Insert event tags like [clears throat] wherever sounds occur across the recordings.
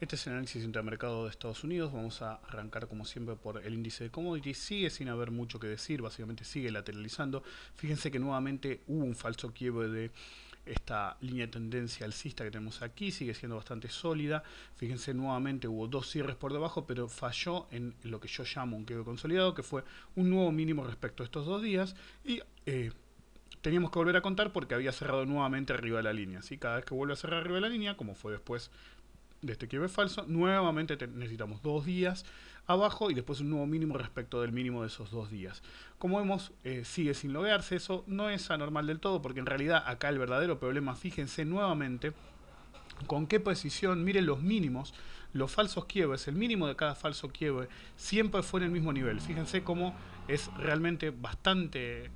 Este es el análisis intermercado de Estados Unidos. Vamos a arrancar como siempre por el índice de commodities. Sigue sin haber mucho que decir, básicamente sigue lateralizando. Fíjense que nuevamente hubo un falso quiebre de esta línea de tendencia alcista que tenemos aquí, sigue siendo bastante sólida. Fíjense nuevamente hubo dos cierres por debajo, pero falló en lo que yo llamo un quiebre consolidado, que fue un nuevo mínimo respecto a estos dos días. Y eh, teníamos que volver a contar porque había cerrado nuevamente arriba de la línea. ¿sí? Cada vez que vuelve a cerrar arriba de la línea, como fue después de este quiebre falso, nuevamente necesitamos dos días abajo y después un nuevo mínimo respecto del mínimo de esos dos días. Como vemos, eh, sigue sin lograrse, eso no es anormal del todo, porque en realidad acá el verdadero problema, fíjense nuevamente, con qué posición, miren los mínimos, los falsos quiebres, el mínimo de cada falso quiebre siempre fue en el mismo nivel. Fíjense cómo es realmente bastante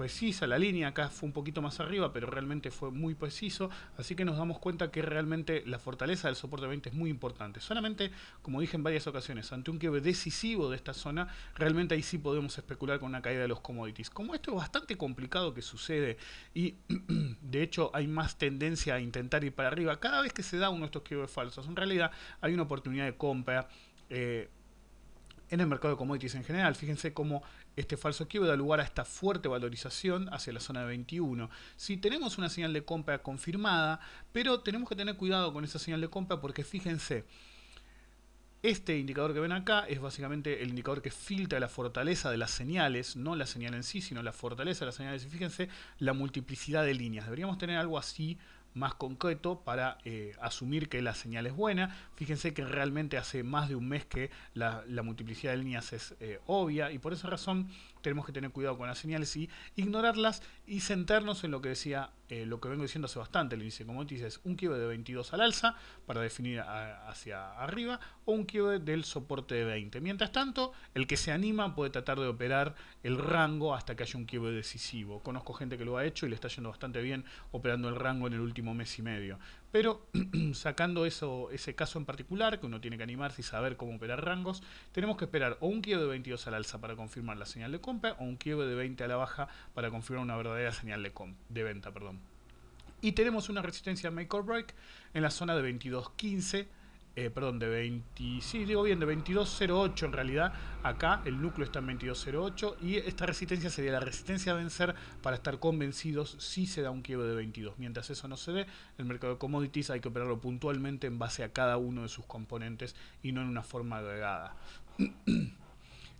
precisa la línea, acá fue un poquito más arriba, pero realmente fue muy preciso, así que nos damos cuenta que realmente la fortaleza del soporte 20 es muy importante. Solamente, como dije en varias ocasiones, ante un quiebre decisivo de esta zona, realmente ahí sí podemos especular con una caída de los commodities. Como esto es bastante complicado que sucede y [clears throat] de hecho hay más tendencia a intentar ir para arriba, cada vez que se da uno de estos quiebres falsos, en realidad hay una oportunidad de compra. Eh, en el mercado de commodities en general. Fíjense cómo este falso quiebre da lugar a esta fuerte valorización hacia la zona de 21. Si tenemos una señal de compra confirmada, pero tenemos que tener cuidado con esa señal de compra porque fíjense, este indicador que ven acá es básicamente el indicador que filtra la fortaleza de las señales, no la señal en sí, sino la fortaleza de las señales. Y fíjense la multiplicidad de líneas. Deberíamos tener algo así más concreto para eh, asumir que la señal es buena. Fíjense que realmente hace más de un mes que la, multiplicidad de líneas es eh, obvia y por esa razón tenemos que tener cuidado con las señales y ignorarlas y centrarnos en lo que decía, eh, lo que vengo diciendo hace bastante, el índice como es un quiebre de 22 al alza para definir hacia arriba o un quiebre del soporte de 20. Mientras tanto, el que se anima puede tratar de operar el rango hasta que haya un quiebre decisivo. Conozco gente que lo ha hecho y le está yendo bastante bien operando el rango en el último mes y medio. Pero [clears throat] sacando eso, ese caso en particular, que uno tiene que animarse y saber cómo operar rangos, tenemos que esperar o un quiebre de 22 al alza para confirmar la señal de compra o un quiebre de 20 a la baja para confirmar una verdadera señal de, de venta. Perdón. Y tenemos una resistencia make or break en la zona de 22.15 eh, perdón, de 20, sí, digo bien, de 22.08 en realidad, acá el núcleo está en 22.08 y esta resistencia sería la resistencia a vencer para estar convencidos si se da un quiebre de 22. Mientras eso no se dé, el mercado de commodities hay que operarlo puntualmente en base a cada uno de sus componentes y no en una forma agregada. [clears throat]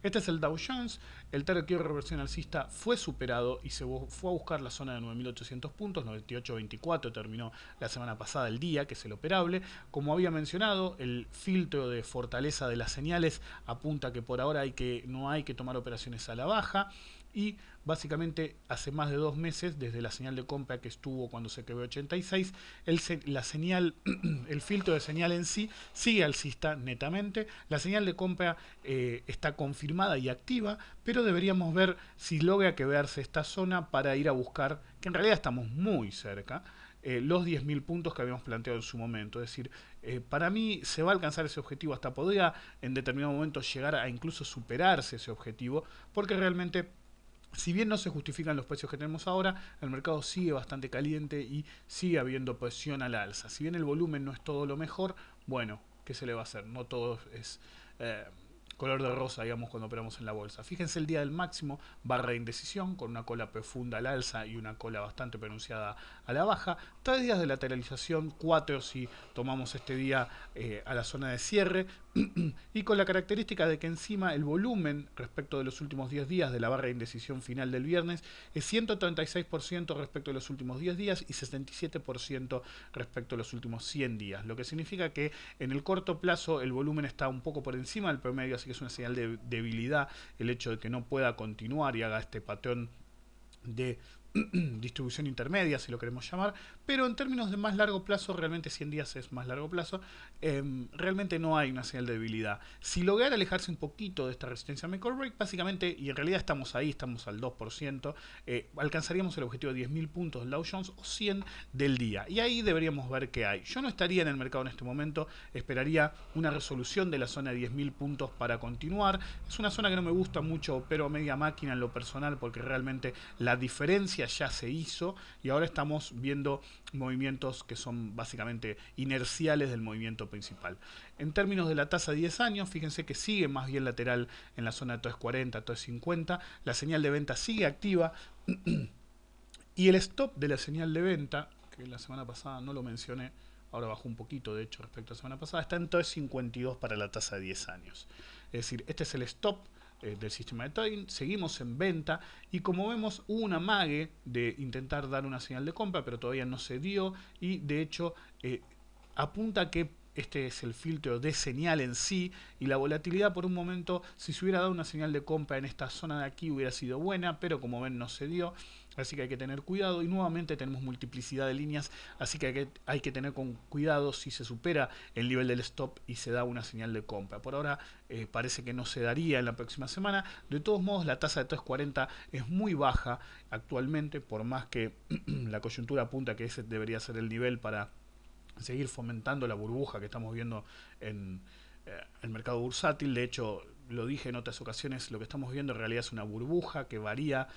Este es el Dow Jones, el target de reversión alcista fue superado y se fue a buscar la zona de 9.800 puntos, 98.24 terminó la semana pasada el día, que es el operable. Como había mencionado, el filtro de fortaleza de las señales apunta que por ahora hay que, no hay que tomar operaciones a la baja y básicamente hace más de dos meses, desde la señal de compra que estuvo cuando se quebró 86, el, la señal, [clears throat] el filtro de señal en sí sigue alcista netamente, la señal de compra eh, está confirmada y activa, pero deberíamos ver si logra quebrarse esta zona para ir a buscar, que en realidad estamos muy cerca, eh, los 10.000 puntos que habíamos planteado en su momento. Es decir, eh, para mí se va a alcanzar ese objetivo, hasta podría en determinado momento llegar a incluso superarse ese objetivo, porque realmente si bien no se justifican los precios que tenemos ahora, el mercado sigue bastante caliente y sigue habiendo presión al alza. Si bien el volumen no es todo lo mejor, bueno, ¿qué se le va a hacer? No todo es... Eh, color de rosa, digamos, cuando operamos en la bolsa. Fíjense el día del máximo, barra de indecisión, con una cola profunda al alza y una cola bastante pronunciada a la baja. Tres días de lateralización, cuatro si tomamos este día eh, a la zona de cierre, [clears throat] y con la característica de que encima el volumen respecto de los últimos 10 días de la barra de indecisión final del viernes es 136% respecto de los últimos 10 días y 67% respecto a los últimos 100 días, lo que significa que en el corto plazo el volumen está un poco por encima del promedio, así que es una señal de debilidad el hecho de que no pueda continuar y haga este patrón de [clears throat] distribución intermedia, si lo queremos llamar, pero en términos de más largo plazo, realmente 100 días es más largo plazo, em, realmente no hay una señal de debilidad. Si lograr alejarse un poquito de esta resistencia make break, básicamente, y en realidad estamos ahí, estamos al 2%, eh, alcanzaríamos el objetivo de 10.000 puntos del Dow o 100 del día. Y ahí deberíamos ver qué hay. Yo no estaría en el mercado en este momento, esperaría una resolución de la zona de 10.000 puntos para continuar. Es una zona que no me gusta mucho, pero media máquina en lo personal, porque realmente la diferencia ya se hizo y ahora estamos viendo movimientos que son básicamente inerciales del movimiento principal. En términos de la tasa de 10 años, fíjense que sigue más bien lateral en la zona de TOES 40, TOES 50, la señal de venta sigue activa y el stop de la señal de venta, que la semana pasada no lo mencioné, ahora bajó un poquito de hecho respecto a la semana pasada, está en TOES 52 para la tasa de 10 años. Es decir, este es el stop eh, del sistema de trading, seguimos en venta y como vemos hubo una mague de intentar dar una señal de compra pero todavía no se dio y de hecho eh, apunta que este es el filtro de señal en sí y la volatilidad por un momento si se hubiera dado una señal de compra en esta zona de aquí hubiera sido buena pero como ven no se dio. Así que hay que tener cuidado y nuevamente tenemos multiplicidad de líneas así que hay que, hay que tener con cuidado si se supera el nivel del stop y se da una señal de compra. Por ahora eh, parece que no se daría en la próxima semana. De todos modos la tasa de 340 es muy baja actualmente por más que [clears throat] la coyuntura apunta que ese debería ser el nivel para seguir fomentando la burbuja que estamos viendo en eh, el mercado bursátil. De hecho, lo dije en otras ocasiones, lo que estamos viendo en realidad es una burbuja que varía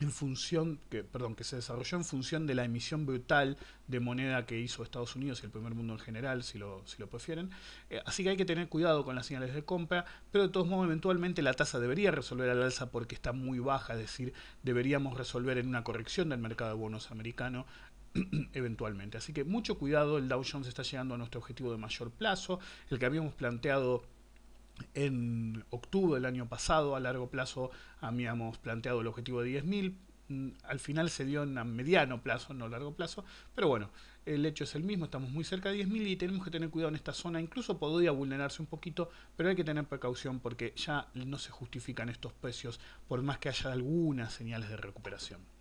en función, que, perdón, que se desarrolló en función de la emisión brutal de moneda que hizo Estados Unidos y el primer mundo en general, si lo, si lo prefieren. Eh, así que hay que tener cuidado con las señales de compra, pero de todos modos eventualmente la tasa debería resolver al alza porque está muy baja, es decir, deberíamos resolver en una corrección del mercado de bonos americano eventualmente. Así que mucho cuidado, el Dow Jones está llegando a nuestro objetivo de mayor plazo, el que habíamos planteado en octubre del año pasado, a largo plazo habíamos planteado el objetivo de 10.000, mm, al final se dio en a mediano plazo, no a largo plazo, pero bueno, el hecho es el mismo, estamos muy cerca de 10.000 y tenemos que tener cuidado en esta zona, incluso podría vulnerarse un poquito, pero hay que tener precaución porque ya no se justifican estos precios por más que haya algunas señales de recuperación.